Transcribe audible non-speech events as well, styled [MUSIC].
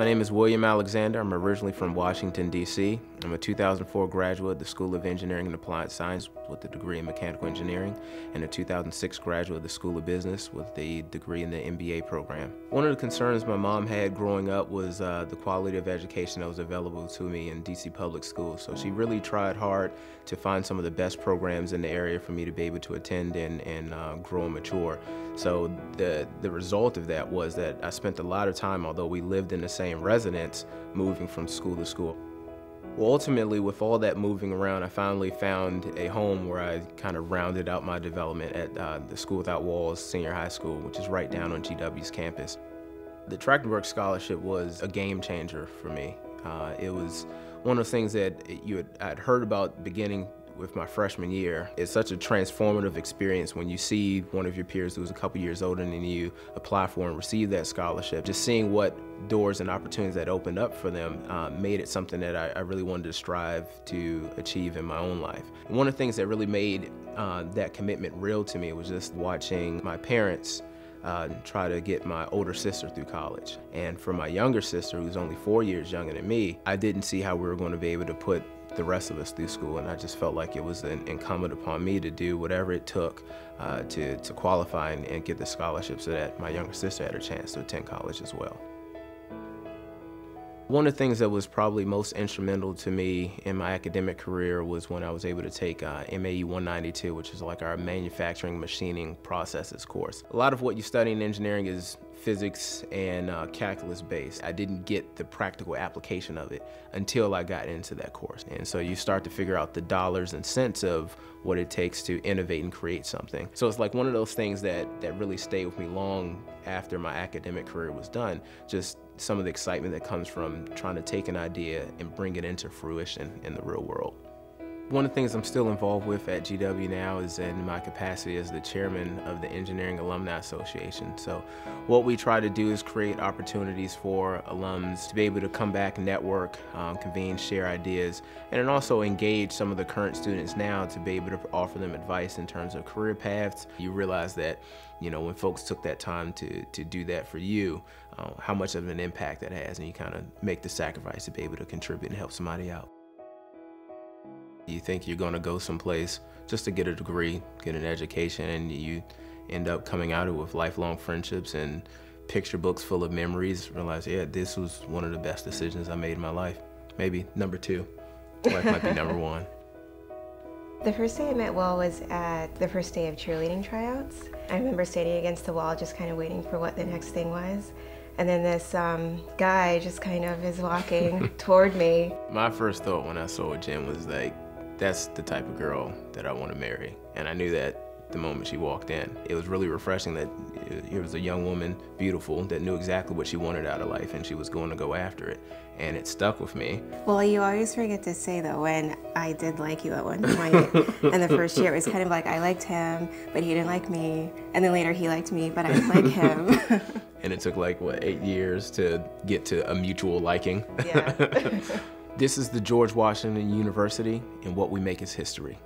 My name is William Alexander. I'm originally from Washington, D.C. I'm a 2004 graduate of the School of Engineering and Applied Science with a degree in Mechanical Engineering and a 2006 graduate of the School of Business with a degree in the MBA program. One of the concerns my mom had growing up was uh, the quality of education that was available to me in D.C. public schools. So she really tried hard to find some of the best programs in the area for me to be able to attend and, and uh, grow and mature. So the, the result of that was that I spent a lot of time, although we lived in the same residence, moving from school to school. Well, ultimately, with all that moving around, I finally found a home where I kind of rounded out my development at uh, the School Without Walls Senior High School, which is right down on GW's campus. The Trachtenberg Scholarship was a game changer for me. Uh, it was one of those things that you had, I'd heard about beginning with my freshman year. It's such a transformative experience when you see one of your peers who's a couple years older than you apply for and receive that scholarship. Just seeing what doors and opportunities that opened up for them uh, made it something that I, I, really wanted to strive to achieve in my own life. One of the things that really made uh, that commitment real to me was just watching my parents uh, try to get my older sister through college. And for my younger sister, who's only four years younger than me, I didn't see how we were going to be able to put the rest of us through school. And I just felt like it was an incumbent upon me to do whatever it took uh, to, to qualify and, and get the scholarship so that my younger sister had a chance to attend college as well. One of the things that was probably most instrumental to me in my academic career was when I was able to take uh, MAE 192, which is like our manufacturing machining processes course. A lot of what you study in engineering is physics and uh, calculus based. I didn't get the practical application of it until I got into that course. And so you start to figure out the dollars and cents of what it takes to innovate and create something. So it's like one of those things that, that really stayed with me long after my academic career was done. Just some of the excitement that comes from trying to take an idea and bring it into fruition in the real world. One of the things I'm still involved with at GW now is in my capacity as the chairman of the Engineering Alumni Association. So what we try to do is create opportunities for alums to be able to come back, network, um, convene, share ideas, and then also engage some of the current students now to be able to offer them advice in terms of career paths. You realize that, you know, when folks took that time to, to do that for you, uh, how much of an impact that has, and you kind of make the sacrifice to be able to contribute and help somebody out. You think you're going to go someplace just to get a degree, get an education, and you end up coming out of it with lifelong friendships and picture books full of memories. Realize, yeah, this was one of the best decisions I made in my life. Maybe number two. Life might be number one. [LAUGHS] The first day I met Will was at the first day of cheerleading tryouts. I remember standing against the wall just kind of waiting for what the next thing was. And then this um, guy just kind of is walking [LAUGHS] toward me. My first thought when I saw Jen was like, that's the type of girl that I want to marry. And I knew that the moment she walked in. It was really refreshing that uh, it was a young woman, beautiful, that knew exactly what she wanted out of life and she was going to go after it. And it stuck with me. Well, you always forget to say though, when I did like you at one point in the first year, it was kind of like I liked him, but he didn't like me. And then later he liked me, but I didn't like him. [LAUGHS] and it took like, what, eight years to get to a mutual liking? Yeah. [LAUGHS] This is the George Washington University, and what we make is history.